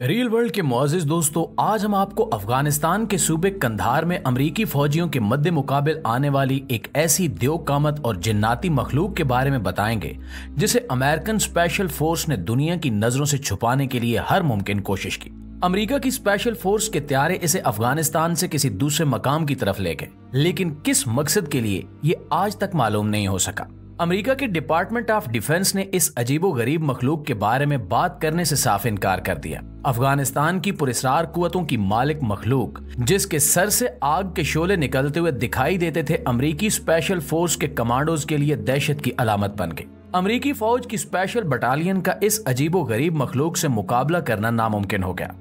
Real world के मोजिज दोस्तों, आज हम आपको अफ़गानिस्तान के सूबे कंधार में अमरीकी फौजियों के मध्य मुकाबले आने वाली एक ऐसी देव कामत और जिन्नाती मखलूक के बारे में बताएँगे, जिसे अमेरिकन स्पेशल फोर्स ने दुनिया की नज़रों से छुपाने के लिए हर मुमकिन कोशिश की। अमेरिका की स्पेशल फोर्स के त्यारे इसे अफ़गानिस्तान से किसी दूसरे मकाम की तरफ़ ले गए, लेकिन किस मकसद के लिए ये आज तक मालूम नहीं हो सका। अमेरिका के डिपार्टमेंट ऑफ़ डिफेंस ने इस अजीबो गरीब मखलूक के बारे में बात करने से साफ़ इनकार कर दिया। अफ़गानिस्तान की पुरस्कार कुतों की मालिक मखलूक, जिसके सर से आग के शोले निकलते हुए दिखाई देते थे, अमरीकी स्पेशल फोर्स के कमांडोज के लिए दहशत की अलामत बन गई। अमरीकी फौज की स्पेशल बटालियन का इस अजीबो गरीब मखलूक से मुकाबला करना नामुमकिन हो गया।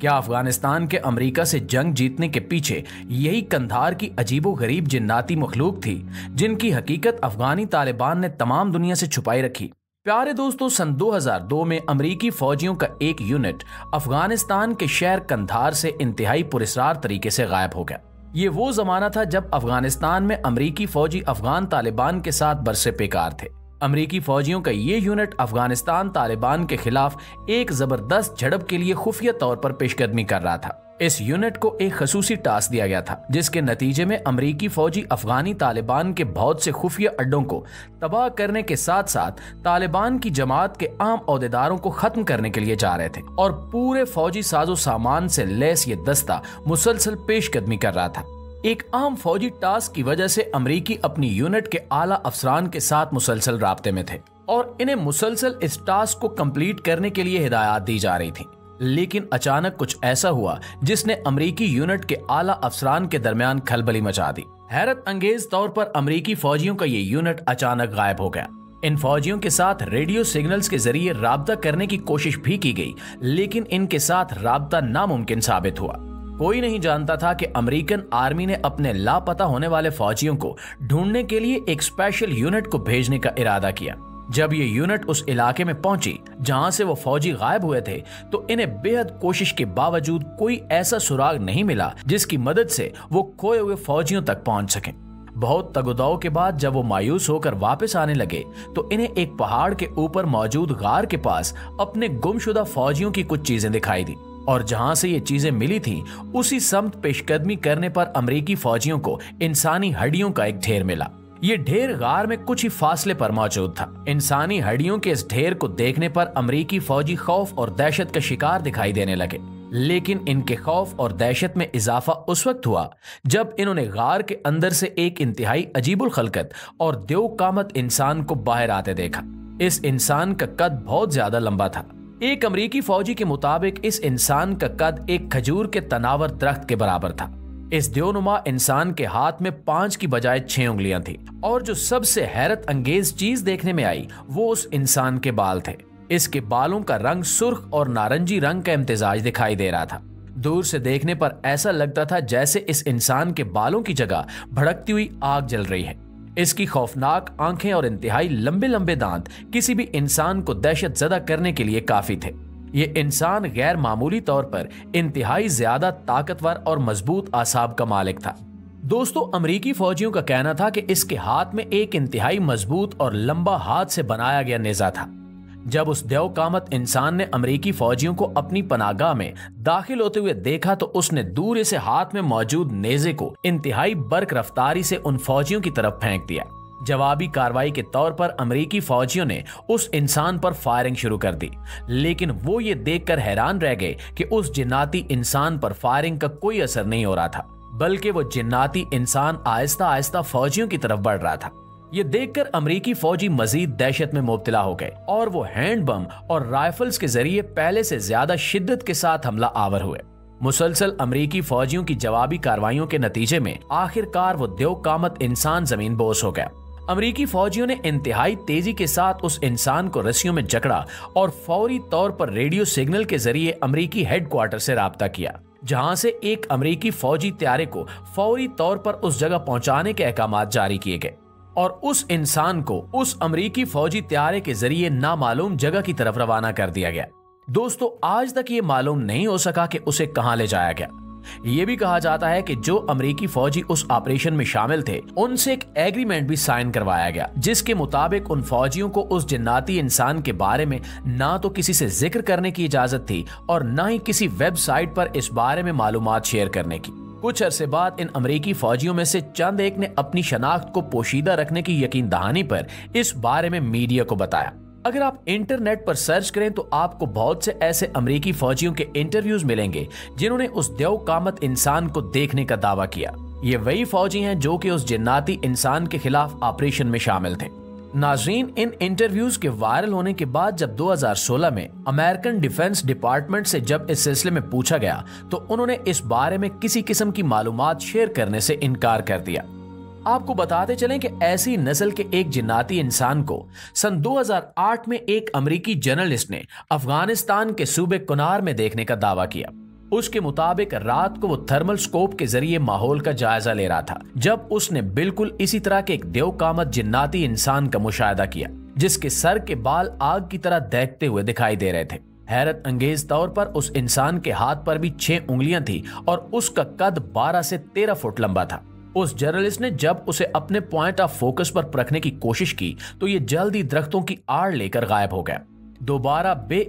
क्या अफ़गानिस्तान के अमेरिका से जंग जीतने के पीछे यही कंधार की अजीबो गरीब जिन्नाती मखलूक थी, जिनकी हकीकत अफगानी तालिबान ने तमाम दुनिया से छुपाई रखी? प्यारे दोस्तों, सन 2002 में अमरीकी फौजियों का एक यूनिट अफ़गानिस्तान के शहर कंधार से इंतहाई पुरस्कार तरीके से गायब हो गया। ये वो जमाना था जब अफ़गानिस्तान में अमरीकी फौजी अफगान तालिबान के साथ बरसे बेकार थे। अमरीकी फौजियों का ये यूनिट अफ़गानिस्तान तालिबान के खिलाफ एक ज़बरदस्त झड़प के लिए खुफिया तौर पर पेशकदमी कर रहा था। इस यूनिट को एक खसूसी टास्क दिया गया था, जिसके नतीजे में अमरीकी फौजी अफगानी तालिबान के बहुत से खुफिया अड्डों को तबाह करने के साथ साथ तालिबान की जमात के आम अहदेदारों को खत्म करने के लिए जा रहे थे और पूरे फौजी साजो सामान से लैस ये दस्ता मुसलसल पेशकदमी कर रहा था। एक आम फौजी टास्क की वजह से अमरीकी अपनी यूनिट के आला अफसरान के साथ मुसलसल रबते में थे और इन्हें मुसलसल इस टास्क को कंप्लीट करने के लिए हिदायत दी जा रही थी। लेकिन अचानक कुछ ऐसा हुआ, जिसने अमरीकी यूनिट के आला अफसरान के दरमियान खलबली मचा दी। हैरत अंगेज तौर पर अमरीकी फौजियों का ये यूनिट अचानक गायब हो गया। इन फौजियों के साथ रेडियो सिग्नल्स के ज़रिए रबता करने की कोशिश भी की गई, लेकिन इनके साथ रबता नामुमकिन साबित हुआ। कोई नहीं जानता था कि अमेरिकन आर्मी ने अपने लापता होने वाले फौजियों को ढूँढने के लिए एक स्पेशल यूनिट को भेजने का इरादा किया। जब ये यूनिट उस इलाके में पहुँची, जहाँ से वो फौजी गायब हुए थे तो इन्हें बेहद कोशिश के बावजूद कोई ऐसा सुराग नहीं मिला, जिसकी मदद से वो खोए हुए फौजियों तक पहुँच सके। बहुत तगुदाव के बाद जब वो मायूस होकर वापस आने लगे तो इन्हें एक पहाड़ के ऊपर मौजूद गार के पास अपने गुमशुदा फौजियों की कुछ चीज़ें दिखाई दी। और जहाँ से ये चीज़ें मिली थी, उसी समत पेशकदमी करने पर अमरीकी फौजियों को इंसानी हड्डियों का एक ढेर मिला। ये ढेर गार में कुछ ही फासले पर मौजूद था। इंसानी हड्डियों के इस ढेर को देखने पर अमरीकी फौजी खौफ और दहशत का शिकार दिखाई देने लगे। लेकिन इनके खौफ और दहशत में इजाफा उस वक्त हुआ, जब इन्होंने गार के अंदर से एक इंतहाई अजीबुल खलकत और देव कामत इंसान को बाहर आते देखा। इस इंसान का कद बहुत ज़्यादा लंबा था। एक अमरीकी फौजी के मुताबिक इस इंसान का कद एक खजूर के तनावर दरख्त के बराबर था। इस देवनुमा इंसान के हाथ में पाँच की बजाय छह उंगलियाँ थी और जो सबसे हैरत अंगेज चीज़ देखने में आई, वो उस इंसान के बाल थे। इसके बालों का रंग सुर्ख और नारंगी रंग का इम्तजाज दिखाई दे रहा था। दूर से देखने पर ऐसा लगता था जैसे इस इंसान के बालों की जगह भड़कती हुई आग जल रही है। इसकी खौफनाक आँखें और इंतहाई लंबे लंबे दांत किसी भी इंसान को दहशत जदा करने के लिए काफ़ी थे। ये इंसान गैर मामूली तौर पर इंतहाई ज़्यादा ताकतवर और मज़बूत आसाब का मालिक था। दोस्तों, अमरीकी फौजियों का कहना था कि इसके हाथ में एक इंतहाई मज़बूत और लंबा हाथ से बनाया गया नेजा था। जब उस देव कामत इंसान ने अमरीकी फौजियों को अपनी पनागाह में दाखिल होते हुए देखा तो उसने दूर से हाथ में मौजूद नेजे को इंतहाई बर्क रफ्तारी से उन फौजियों की तरफ़ फेंक दिया। जवाबी कार्रवाई के तौर पर अमरीकी फौजियों ने उस इंसान पर फायरिंग शुरू कर दी। लेकिन वो ये देखकर हैरान रह गए कि उस जिन्नाती इंसान पर फायरिंग का कोई असर नहीं हो रहा था, बल्कि वो जिन्नाती इंसान आहिस्ता आहिस्ता फौजियों की तरफ़ बढ़ रहा था। ये देखकर अमरीकी फौजी मजीद दहशत में मुबतला हो गए और वो हैंड बम और राइफल्स के ज़रिए पहले से ज़्यादा शिद्दत के साथ हमला आवर हुए। मुसलसल अमरीकी फौजियों की जवाबी कार्रवाइयों के नतीजे में आखिरकार वो देव कामत इंसान ज़मीन बोस हो गया। अमरीकी फौजियों ने इंतहाई तेज़ी के साथ उस इंसान को रस्सियों में जकड़ा और फौरी तौर पर रेडियो सिग्नल के ज़रिए अमरीकी हेडक्वार्टर से रबता किया, जहाँ से एक अमरीकी फौजी त्यारे को फौरी तौर पर उस जगह पहुँचाने के अहकाम जारी किए गए। और उस इंसान को उस अमरीकी फौजी त्यारे के ज़रिए नामालूम जगह की तरफ़ रवाना कर दिया गया। दोस्तों, आज तक ये मालूम नहीं हो सका कि उसे कहाँ ले जाया गया। ये भी कहा जाता है कि जो अमेरिकी फौजी उस ऑपरेशन में शामिल थे, उनसे एक एग्रीमेंट भी साइन करवाया गया, जिसके मुताबिक उन फौजियों को उस जिन्नाती इंसान के बारे में ना तो किसी से ज़िक्र करने की इजाज़त थी और ना ही किसी वेबसाइट पर इस बारे में मालूम शेयर करने की। कुछ अरसे बाद इन अमेरिकी फौजियों में से चंद एक ने अपनी शनाख्त को पोशीदा रखने की यकीन दहानी पर इस बारे में मीडिया को बताया। अगर आप इंटरनेट पर सर्च करें तो आपको बहुत से ऐसे अमेरिकी फौजियों के इंटरव्यूज़ मिलेंगे, जिन्होंने उस देव कामत इंसान को देखने का दावा किया। ये वही फौजी हैं जो कि उस जिन्नाती इंसान के खिलाफ ऑपरेशन में शामिल थे। नाजरीन इन इंटरव्यूज़ के वायरल होने के बाद जब 2016 में अमेरिकन डिफेंस डिपार्टमेंट से जब इस सिलसिले में पूछा गया तो उन्होंने इस बारे में किसी किस्म की मालूम शेयर करने से इनकार कर दिया। आपको बताते चलें कि ऐसी नस्ल के एक जिन्नाती इंसान को सन 2008 में एक अमेरिकी जर्नलिस्ट ने अफ़गानिस्तान के सूबे कुनार में देखने का दावा किया। उसके मुताबिक रात को वो थर्मल स्कोप के ज़रिए माहौल का जायजा ले रहा था, जब उसने बिल्कुल इसी तरह के एक देवकामत जिन्नाती इंसान का मुशाह किया, जिसके सर के बाल आग की तरह देखते हुए दिखाई दे रहे थे। हैरत अंगेज तौर पर उस इंसान के हाथ पर भी छह उंगलियाँ थी और उसका कद 12 से 13 फुट लंबा था। उस जर्नलिस्ट ने जब उसे अपने पॉइंट ऑफ़ फोकस पर परखने की कोशिश की तो ये जल्दी दरख्तों की आड़ लेकर गायब हो गया। दोबारा बे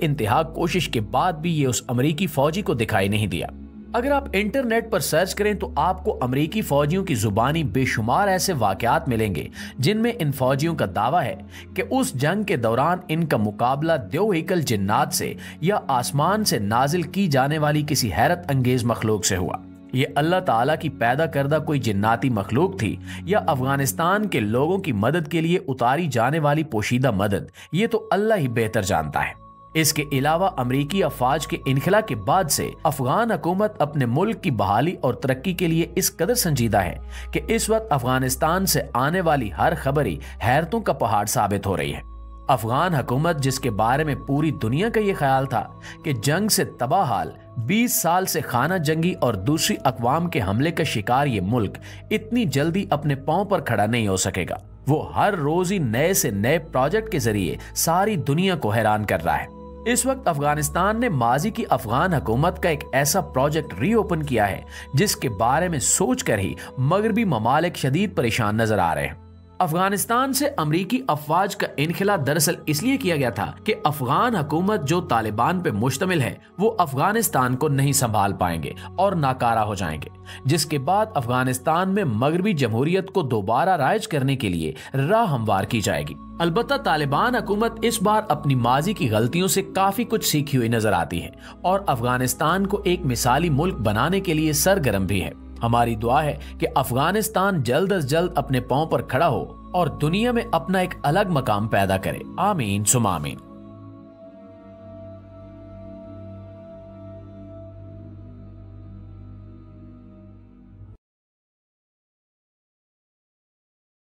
कोशिश के बाद भी ये उस अमरीकी फौजी को दिखाई नहीं दिया। अगर आप इंटरनेट पर सर्च करें तो आपको अमरीकी फौजियों की जुबानी बेशुमार ऐसे वाकयात मिलेंगे, जिनमें इन फौजियों का दावा है कि उस जंग के दौरान इनका मुकाबला देवहिकल जिन्नात से या आसमान से नाजिल की जाने वाली किसी हैरत अंगेज मखलूक से हुआ। ये अल्लाह ताला की पैदा करदा कोई जिन्नाती मखलूक थी, या अफ़गानिस्तान के लोगों की मदद के लिए उतारी जाने वाली पोशीदा मदद, ये तो अल्लाह ही बेहतर जानता है। इसके अलावा अमरीकी अफवाज के इनखला के बाद से अफगान हुकूमत अपने मुल्क की बहाली और तरक्की के लिए इस कदर संजीदा है कि इस वक्त अफ़गानिस्तान से आने वाली हर खबर ही हैरतों का पहाड़ साबित हो रही है। अफगान हुकूमत, जिसके बारे में पूरी दुनिया का ये ख्याल था कि जंग से तबाह हाल 20 साल से खाना जंगी और दूसरी अकवाम के हमले का शिकार ये मुल्क इतनी जल्दी अपने पाँव पर खड़ा नहीं हो सकेगा। वो हर रोज ही नए से नए प्रोजेक्ट के ज़रिए सारी दुनिया को हैरान कर रहा है। इस वक्त अफ़गानिस्तान ने माजी की अफगान हुकूमत का एक ऐसा प्रोजेक्ट रीओपन किया है, जिसके बारे में सोचकर ही मगरबी ममालिक शदीद परेशान नज़र आ रहे हैं। अफ़गानिस्तान से अमरीकी अफवाज का इनखला दरअसल इसलिए किया गया था कि अफगान हुकूमत जो तालिबान पे मुश्तमिल है, वो अफ़गानिस्तान को नहीं संभाल पाएँगे और नाकारा हो जाएँगे। जिसके बाद अफ़गानिस्तान में मगरबी जमहूरियत को दोबारा राइज करने के लिए राह हमवार की जाएगी। अलबत् तालिबान हुकूमत इस बार अपनी माजी की गलतियों से काफ़ी कुछ सीखी हुई नज़र आती है और अफ़गानिस्तान को एक मिसाली मुल्क बनाने के लिए सरगर्म भी है। हमारी दुआ है कि अफ़गानिस्तान जल्द अज जल्द अपने पाँव पर खड़ा हो और दुनिया में अपना एक अलग मकाम पैदा करे। आमीन, सुमामीन।